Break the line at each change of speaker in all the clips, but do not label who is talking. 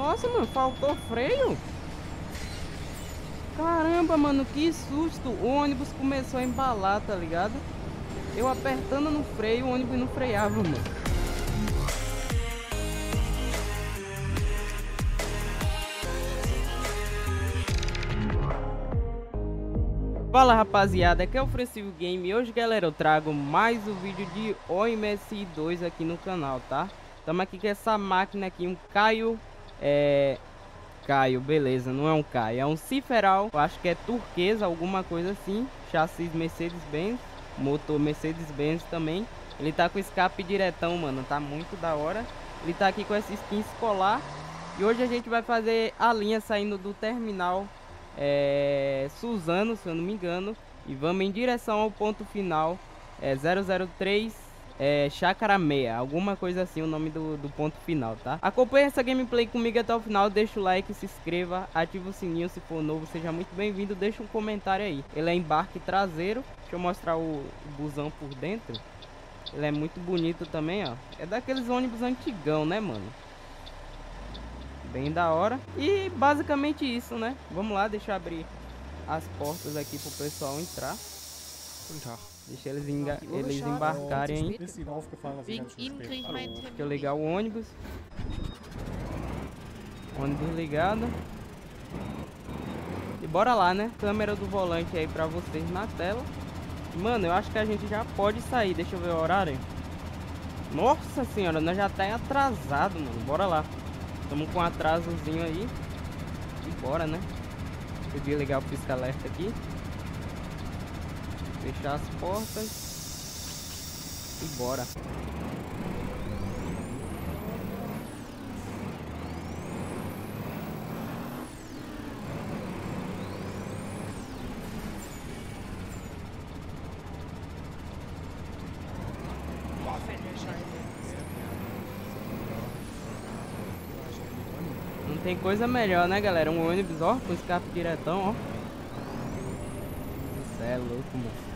Nossa, mano, faltou freio? Caramba, mano, que susto. O ônibus começou a embalar, tá ligado? Eu apertando no freio, o ônibus não freava, mano. Fala rapaziada, aqui é o Francisco Game e hoje galera eu trago mais um vídeo de OMSI 2 aqui no canal, tá? Estamos aqui com essa máquina aqui, um Caio, é... Caio, beleza, não é um Caio, é um Ciferal, acho que é turquesa, alguma coisa assim, chassi Mercedes-Benz, motor Mercedes-Benz também. Ele tá com escape diretão, mano, tá muito da hora. Ele tá aqui com essa skin escolar e hoje a gente vai fazer a linha saindo do terminal é, Suzano, se eu não me engano, e vamos em direção ao ponto final, é 003 é, Chácara Meia, alguma coisa assim o nome do, do ponto final, tá? Acompanhe essa gameplay comigo até o final, deixa o like, se inscreva, ativa o sininho se for novo, seja muito bem-vindo, deixa um comentário aí. Ele é embarque traseiro, deixa eu mostrar o, busão por dentro. Ele é muito bonito também, ó. É daqueles ônibus antigão, né, mano? Bem da hora. E basicamente isso, né? Vamos lá, deixa eu abrir as portas aqui pro pessoal entrar.
Tag.
Deixa eles, eles embarcarem aí.
Ich
meinen
Hallo.
Deixa eu ligar o ônibus. Ônibus ligado. E bora lá, né? Câmera do volante aí pra vocês na tela. Mano, eu acho que a gente já pode sair. Deixa eu ver o horário. Nossa senhora, nós já tá atrasado, mano. Bora lá. Tamo com um atrasozinho aí. E bora, né? Deixa eu ligar o pisca-alerta aqui. Fechar as portas. E bora. Não tem coisa melhor, né, galera? Um ônibus, ó, com escape diretão, ó. Isso é louco, mano.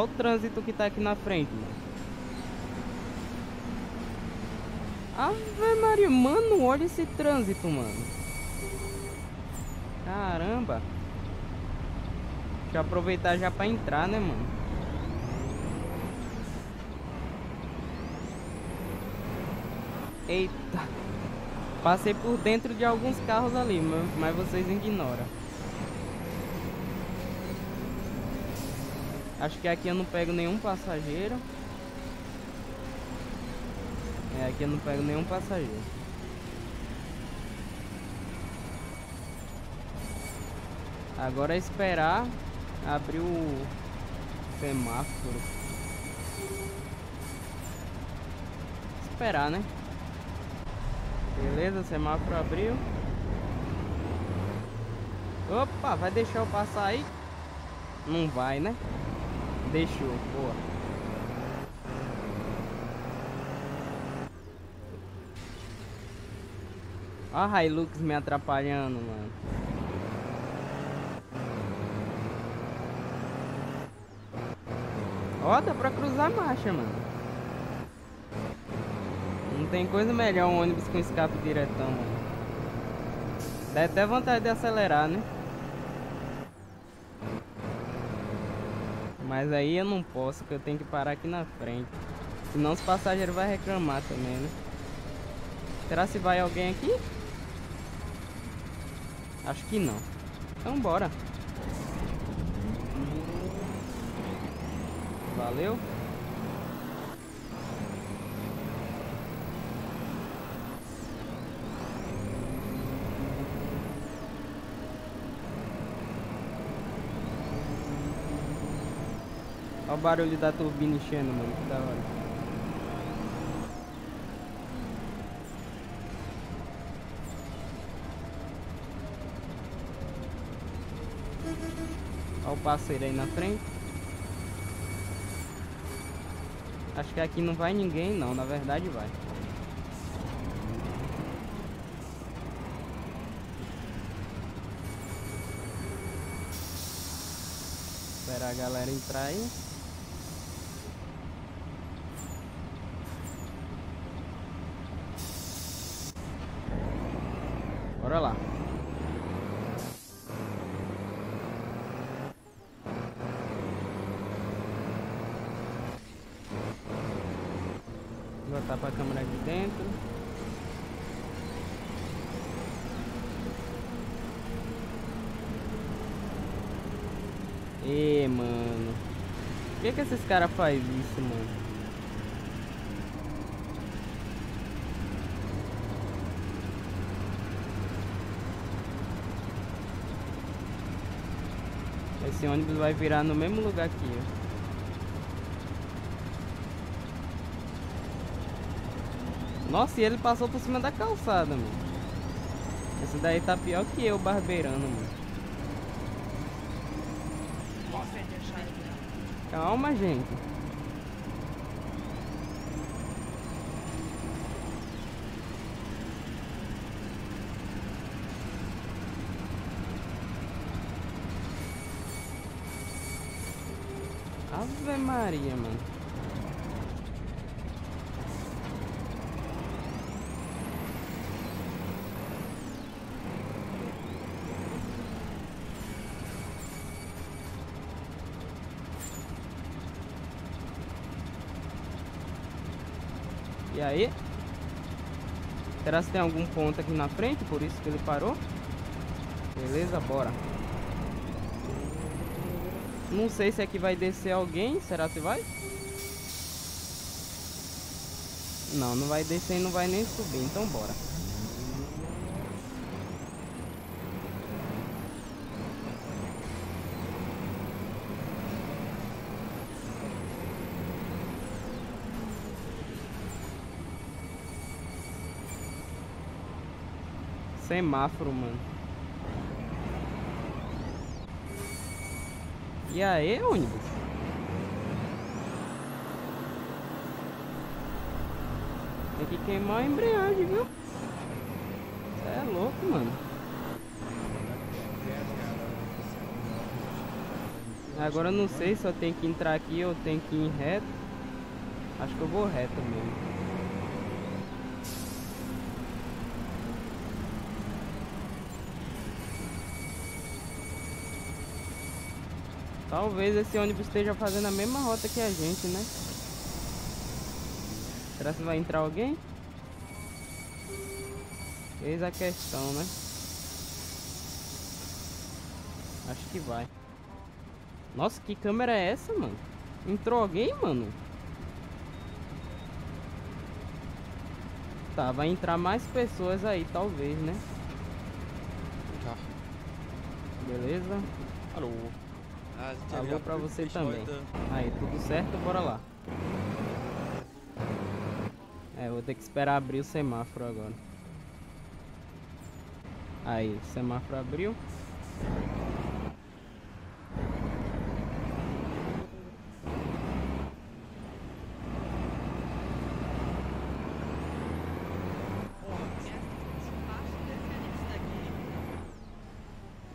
Olha o trânsito que tá aqui na frente, mano. Ave Maria, mano, olha esse trânsito, mano. Caramba. Deixa eu aproveitar já pra entrar, né, mano? Eita. Passei por dentro de alguns carros ali, ma- mas vocês ignoram. Acho que aqui eu não pego nenhum passageiro. É, aqui eu não pego nenhum passageiro. Agora é esperar abrir o semáforo. Esperar, né? Beleza, semáforo abriu. Opa, vai deixar eu passar aí? Não vai, né? Deixou, boa. Ó a Hilux me atrapalhando, mano. Ó, dá pra cruzar a marcha, mano. Não tem coisa melhor um ônibus com escape diretão, mano. Dá até vontade de acelerar, né? Mas aí eu não posso, que eu tenho que parar aqui na frente. Senão os passageiros vão reclamar também, né? Será se vai alguém aqui? Acho que não. Então bora. Valeu. barulho da turbina enchendo, mano. Que da hora. Olha o parceiro aí na frente. Acho que aqui não vai ninguém não, na verdade vai. Esperar a galera entrar aí. Caras fazem isso, mano? Esse ônibus vai virar no mesmo lugar aqui, ó. Nossa, e ele passou por cima da calçada, mano. Esse daí tá pior que eu, barbeirando, mano. Calma, gente. Ave Maria, mano. E aí? Será que tem algum ponto aqui na frente? Por isso que ele parou? Beleza, bora. Não sei se aqui vai descer alguém. Será que vai? Não, não vai descer e não vai nem subir. Então bora. Semáforo, mano. E aí, ônibus? Tem que queimar a embreagem, viu? Cê é louco, mano. Agora eu não sei se eu tenho que entrar aqui ou tenho que ir reto. Acho que eu vou reto mesmo. Talvez esse ônibus esteja fazendo a mesma rota que a gente, né? Será que vai entrar alguém? Eis a questão, né? Acho que vai. Nossa, que câmera é essa, mano? Entrou alguém, mano? Tá, vai entrar mais pessoas aí, talvez, né?
Tá.
Beleza.
Alô.
Alô pra você também. Aí, tudo certo? Bora lá. É, vou ter que esperar abrir o semáforo agora. Aí, o semáforo abriu.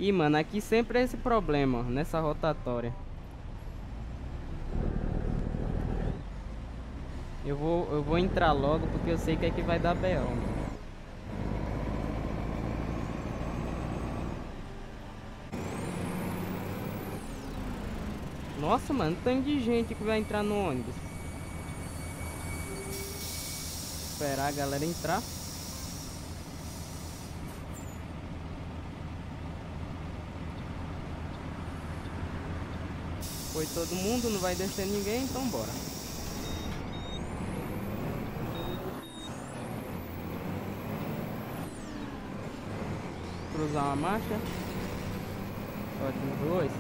E mano, aqui sempre é esse problema, nessa rotatória. Eu vou, eu vou entrar logo porque eu sei que aqui vai dar B.O. Nossa, mano, tanto de gente que vai entrar no ônibus. Esperar a galera entrar. Foi todo mundo, não vai descer ninguém, então bora. Cruzar uma marcha. Ótimo, dois.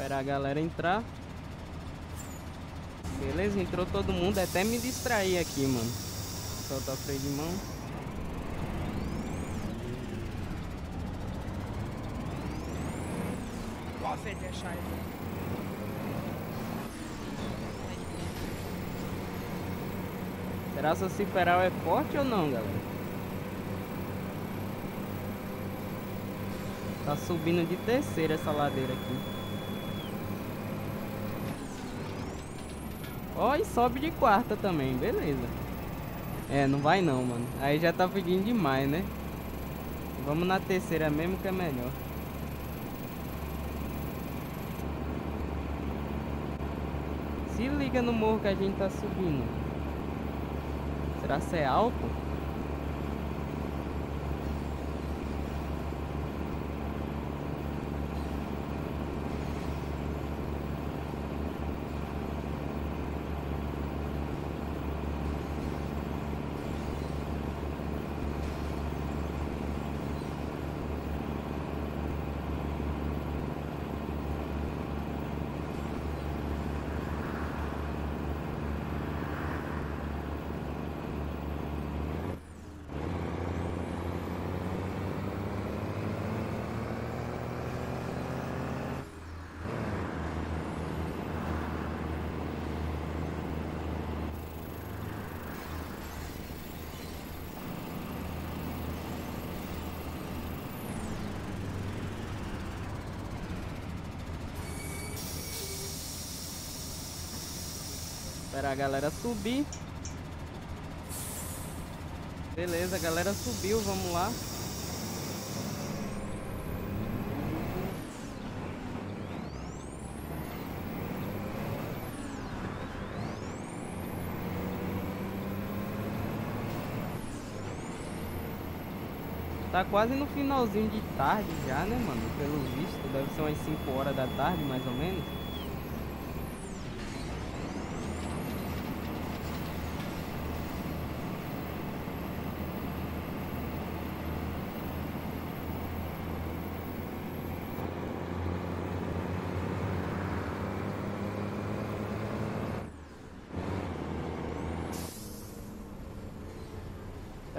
Esperar a galera entrar. Beleza, entrou todo mundo. É até me distrair aqui, mano. Soltar o freio de mão.
Fällt der Scheiße.
Será que o Ciferal é forte ou não, galera? Tá subindo de terceira essa ladeira aqui. Ó, e sobe de quarta também, beleza. É, não vai não, mano. Aí já tá pedindo demais, né? Vamos na terceira mesmo que é melhor. Se liga no morro que a gente tá subindo. Será que é alto? Esperar a galera subir. Beleza, a galera subiu, vamos lá. Tá quase no finalzinho de tarde já, né, mano? Pelo visto, deve ser umas 5 horas da tarde, mais ou menos.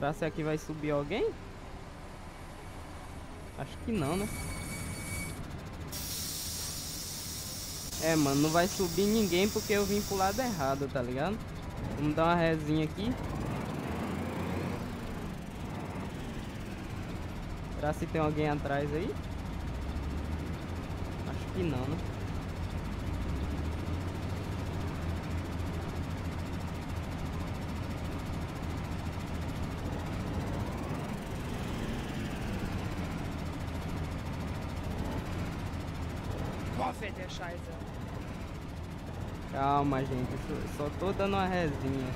Será que aqui vai subir alguém? Acho que não, né? É, mano, não vai subir ninguém porque eu vim pro lado errado, tá ligado? Vamos dar uma resinha aqui. Será se tem alguém atrás aí? Acho que não, né?
Der Scheiße.
Calma, gente. Só, tô dando uma resinha.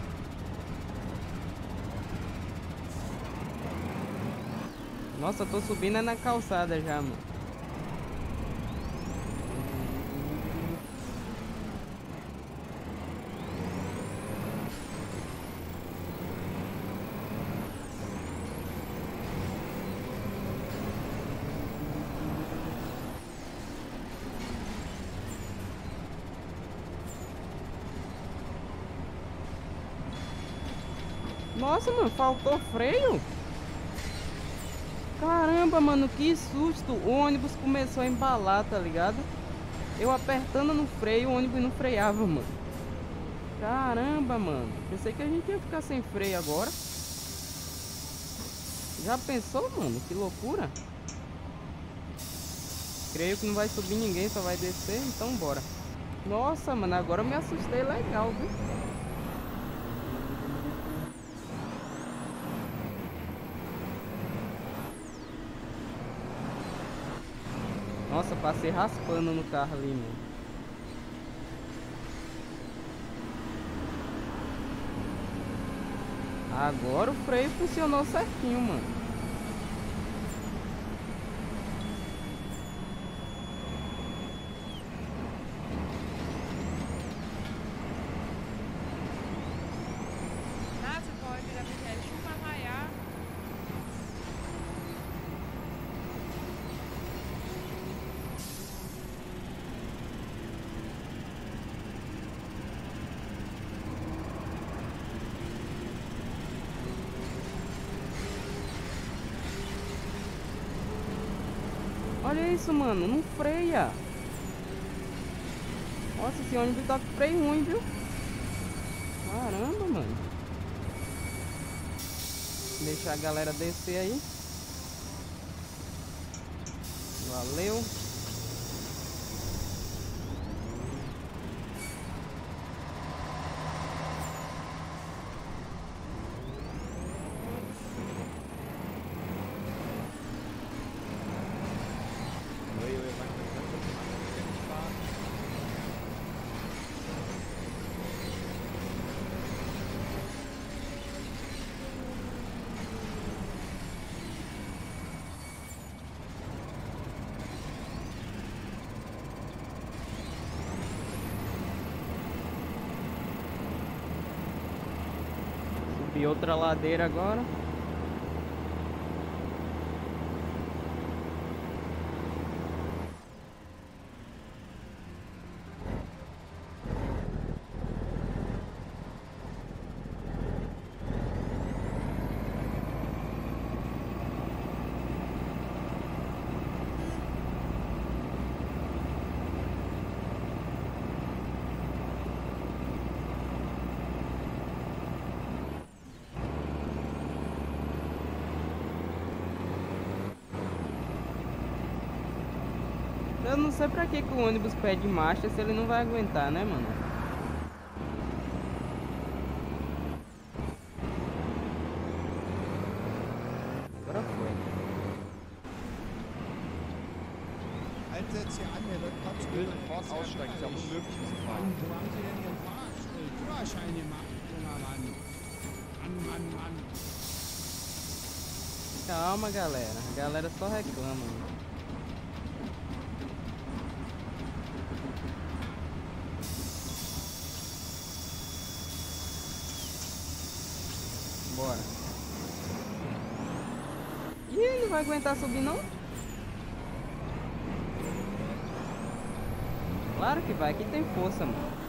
Nossa, eu tô subindo na calçada já, mano. Nossa, mano, faltou freio? Caramba, mano, que susto. O ônibus começou a embalar, tá ligado? Eu apertando no freio, o ônibus não freava, mano. Caramba, mano. Pensei que a gente ia ficar sem freio agora. Já pensou, mano? Que loucura. Creio que não vai subir ninguém, só vai descer, então bora. Nossa, mano, agora eu me assustei legal, viu? Nossa, passei raspando no carro ali, mano. Agora o freio funcionou certinho, mano.
Na, você pode virar pra trás, chupa raiar.
Olha isso, mano. Não freia. Nossa, esse ônibus tá com freio ruim, viu? Caramba, mano. Deixar a galera descer aí. Valeu.
Oi, oi, vai, vai, vai, vai, vai.
Subir outra ladeira agora. Eu não sei pra que, que o ônibus pede marcha se ele não vai aguentar, né, mano? Agora foi.
Einsätze an, der wird ganz
Ich will sofort aussteigen, ist ja unmöglich, diese Fahrt.
Wo haben Sie denn Ihren Fahrstuhl? Führerschein gemacht, junger Mann? Mann, Mann, Mann.
Calma, galera. A galera só reclama. mano. Bora. Ih, ele não vai aguentar subir não? Claro que vai, aqui tem força, mano.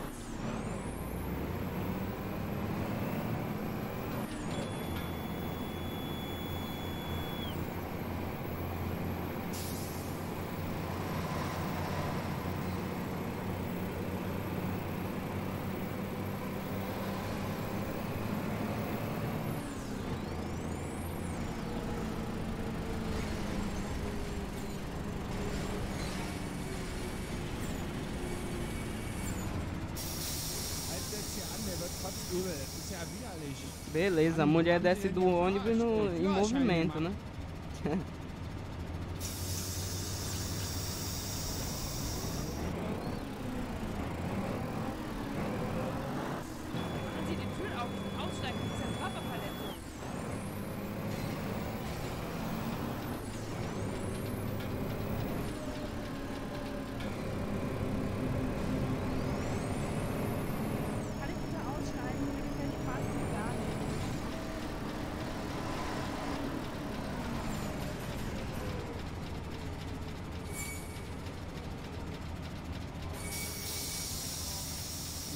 Einsätze an, der wird trotz übel. Das ist ja widerlich.
Beleza, a mulher desce do ônibus no, em movimento, né?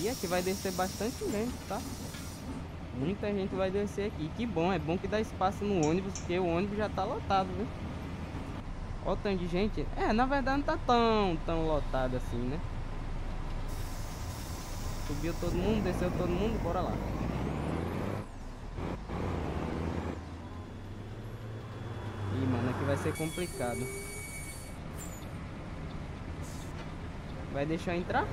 Aqui vai descer bastante gente, tá? Muita gente vai descer aqui. Que bom, é bom que dá espaço no ônibus, porque o ônibus já tá lotado, viu? Olha o tanto de gente. É, na verdade não tá tão, tão lotado assim, né? Subiu todo mundo, desceu todo mundo, bora lá. Ih, mano, aqui vai ser complicado. Vai deixar entrar?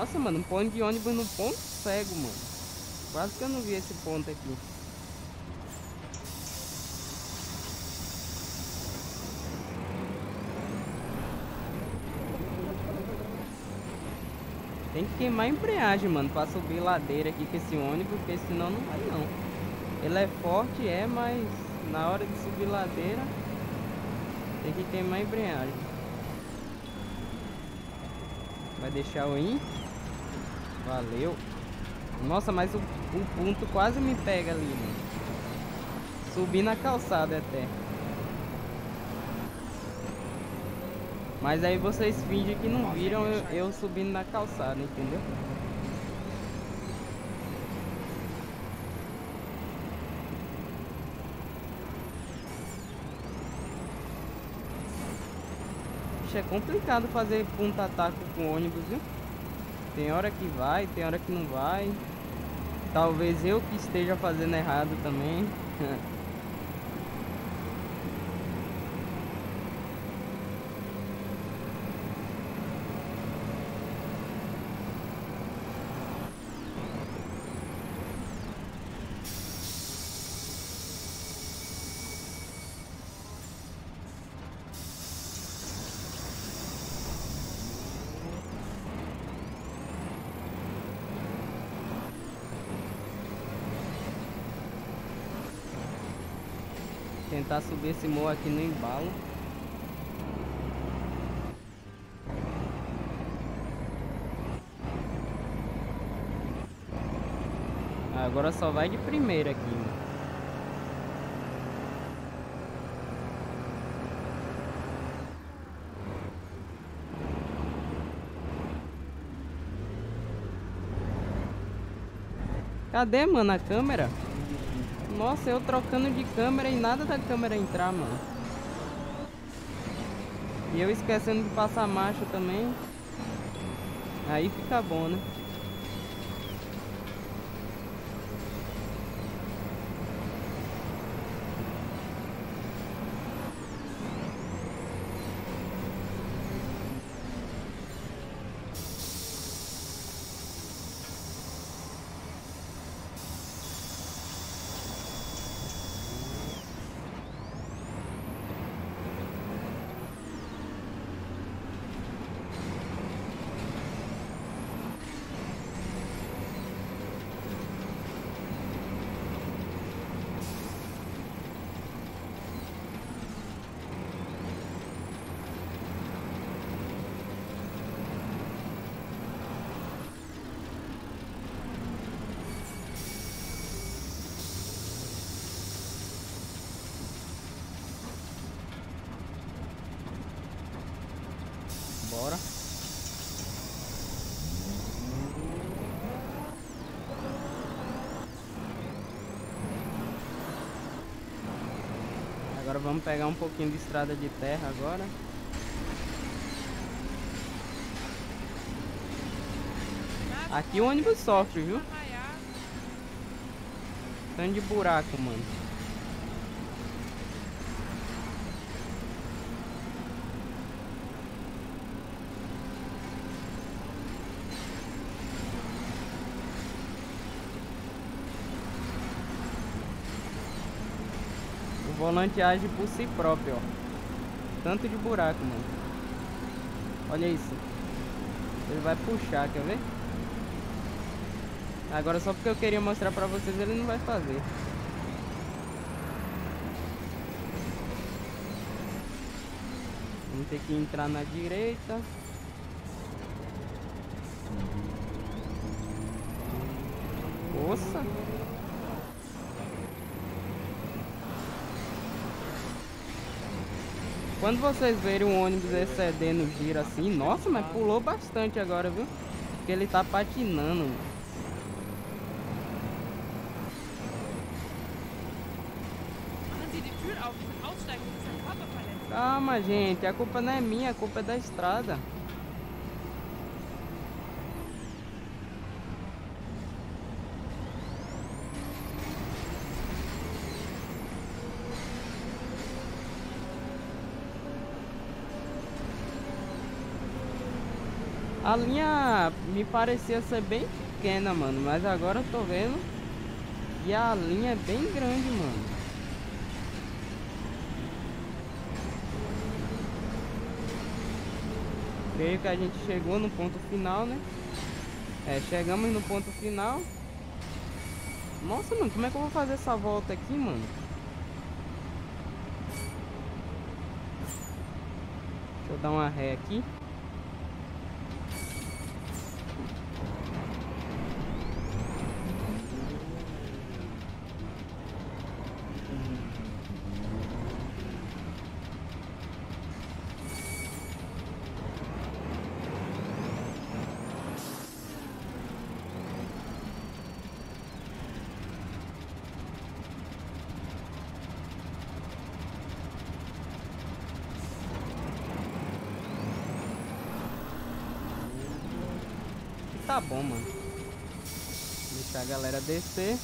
Nossa, mano, um ponto de ônibus no ponto cego, mano. Quase que eu não vi esse ponto aqui. Tem que queimar a embreagem, mano, pra subir ladeira aqui com esse ônibus, porque senão não vai não. Ele é forte, é, mas na hora de subir ladeira tem que queimar a embreagem. Vai deixar o in. Valeu. Nossa, mas o, o ponto quase me pega ali, mano. Subi na calçada até. Mas aí vocês fingem que não viram eu, eu subindo na calçada, entendeu? Ixi, é complicado fazer ponta-ataque com ônibus, viu? Tem hora que vai, tem hora que não vai. Talvez eu que esteja fazendo errado também. Tentar subir esse morro aqui no embalo. Agora só vai de primeira aqui. Cadê, mano, a câmera? Nossa, eu trocando de câmera e nada da câmera entrar, mano. E eu esquecendo de passar marcha também. Aí fica bom, né? Bora. Agora vamos pegar um pouquinho de estrada de terra agora. Aqui o ônibus sofre, viu? Tanto de buraco, mano. Volante age por si próprio, ó. Tanto de buraco, mano. Olha isso. Ele vai puxar, quer ver? Agora só porque eu queria mostrar pra vocês, ele não vai fazer. Vamos ter que entrar na direita. Nossa! Quando vocês verem um ônibus excedendo o giro assim, nossa, mas pulou bastante agora, viu? Porque ele tá patinando. Calma, gente. A culpa não é minha, a culpa é da estrada. A linha me parecia ser bem pequena, mano. Mas agora eu tô vendo que a linha é bem grande, mano. Creio que a gente chegou no ponto final, né? É, chegamos no ponto final. Nossa, mano, como é que eu vou fazer essa volta aqui, mano? Deixa eu dar uma ré aqui. tá bom, mano. Deixar a galera descer.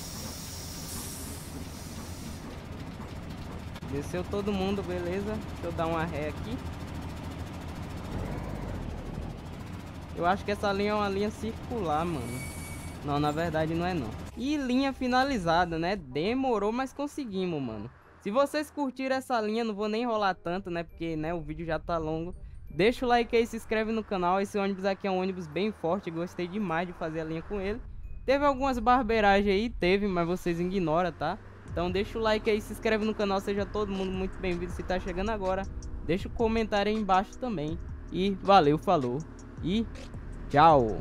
Desceu todo mundo, beleza. Deixa eu dar uma ré aqui. Eu acho que essa linha é uma linha circular, mano. Não, na verdade não é não. E linha finalizada, né? Demorou, mas conseguimos, mano. Se vocês curtiram essa linha, não vou nem enrolar tanto, né? Porque, né, o vídeo já tá longo. Deixa o like aí, se inscreve no canal. Esse ônibus aqui é um ônibus bem forte. Gostei demais de fazer a linha com ele. Teve algumas barberagens aí, teve, mas vocês ignoram, tá? Então deixa o like aí, se inscreve no canal. Seja todo mundo muito bem-vindo se tá chegando agora. Deixa o comentário aí embaixo também. E valeu, falou. E tchau.